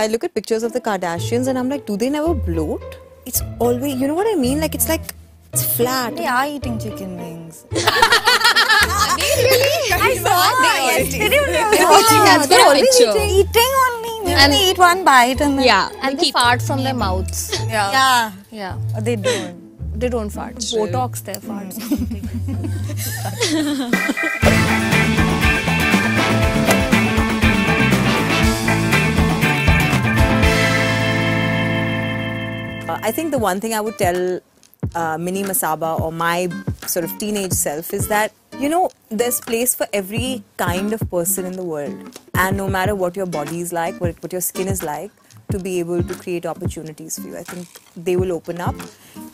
I look at pictures of the Kardashians and I'm like, do they never bloat? It's always, you know what I mean? Like, it's like, it's flat. They are eating chicken wings. I saw it. They don't know. They're the always eating, eating only. Maybe And- they eat one bite and then Yeah, And they fart from their mouths. yeah, yeah. Yeah. Or they don't. They don't fart. Botox their farts. Mm. I think the one thing I would tell uh, Mini Masaba or my sort of teenage self is that, you know, there's place for every kind of person in the world. And no matter what your body is like, what, what your skin is like, to be able to create opportunities for you. I think they will open up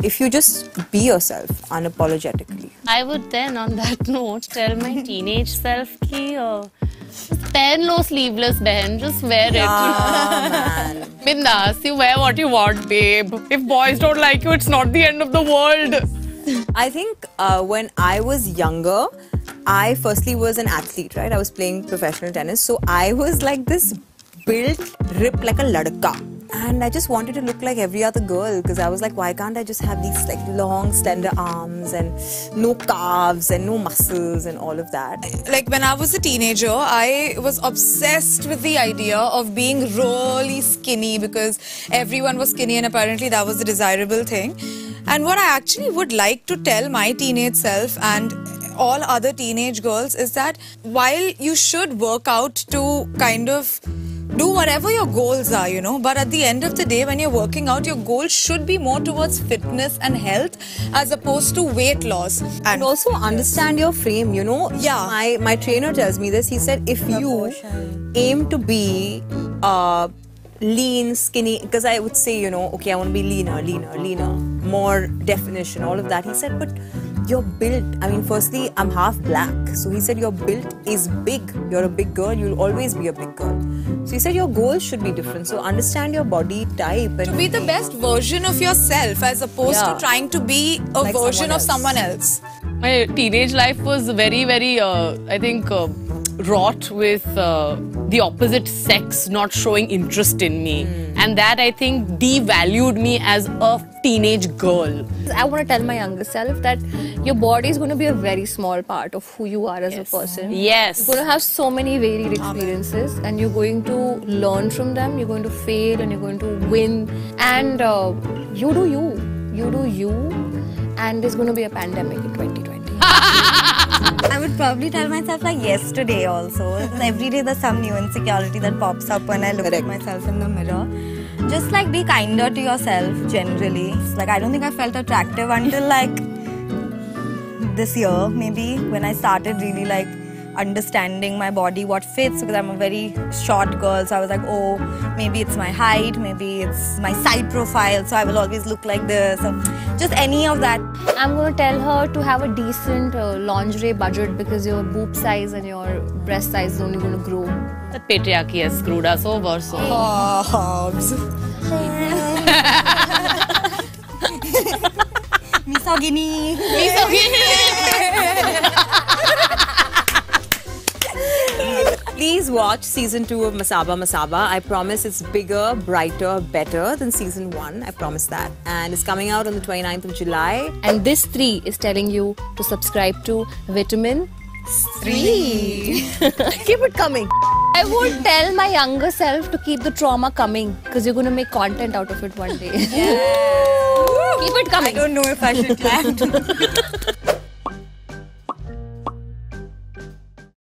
if you just be yourself unapologetically. I would then, on that note, tell my teenage self ki uh, Spare no sleeveless, behen. Just wear it. man. Bindas, you wear what you want, babe. If boys don't like you, it's not the end of the world. I think uh, when I was younger, I firstly was an athlete, right? I was playing professional tennis. So I was like this built, ripped like a ladka. And I just wanted to look like every other girl because I was like, why can't I just have these like long, slender arms and no calves and no muscles and all of that? like when I was a teenager, I was obsessed with the idea of being really skinny because everyone was skinny and apparently that was the desirable thing. And what I actually would like to tell my teenage self and all other teenage girls is that while you should work out to kind of do whatever your goals are, you know. But at the end of the day, when you're working out, your goal should be more towards fitness and health as opposed to weight loss. And also understand your frame, you know. Yeah. My my trainer tells me this. He said if you aim to be uh, lean, skinny, because I would say, you know, okay, I want to be leaner, leaner, leaner, more definition, all of that. He said, but you're built. I mean, firstly, I'm half black. So he said, your built is big. You're a big girl. You'll always be a big girl. So he said, your goals should be different. So understand your body type and to be the best version of yourself as opposed Yeah. to trying to be a Like version someone of someone else. My teenage life was very, very, uh, I think, uh, wrought with uh, the opposite sex not showing interest in me. And that, I think, devalued me as a teenage girl. I want to tell my younger self that your body is going to be a very small part of who you are as a person. Yes. You're going to have so many varied experiences and you're going to learn from them, you're going to fail and you're going to win. And uh, you do you. You do you. And there's going to be a pandemic in 2020. Probably tell myself like yesterday also. Every day there's some new insecurity that pops up when I look Correct. at myself in the mirror. Just like be kinder to yourself generally. Like I don't think I felt attractive until like this year maybe when I started really like understanding my body what fits because I'm a very short girl so I was like oh maybe it's my height maybe it's my side profile so I will always look like this so just any of that I'm going to tell her to have a decent uh, lingerie budget because your boob size and your breast size is only going to grow. That patriarchy has screwed us over so. Oh, Misogyny. misogyny Please watch season two of Masaba Masaba. I promise it's bigger, brighter, better than season one. I promise that. And it's coming out on the 29th of July. And this three is telling you to subscribe to Vitamin Stree. Keep it coming. I would tell my younger self to keep the trauma coming because you're going to make content out of it one day. Yeah. Keep it coming. I don't know if I should clap.